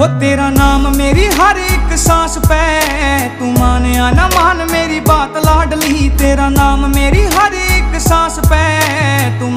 ਹੋ ਤੇਰਾ ਨਾਮ ਮੇਰੀ ਹਰ ਇੱਕ ਸਾਹ ਪੈ। ਤੂੰ ਮਾਨਿਆ ਨਾ ਮਾਨ ਮੇਰੀ ਬਾਤ ਲਾਡਲੀ ਤੇਰਾ ਨਾਮ ਮੇਰੀ ਹਰ ਇੱਕ ਸਾਹ ਪੈ। ਤੂੰ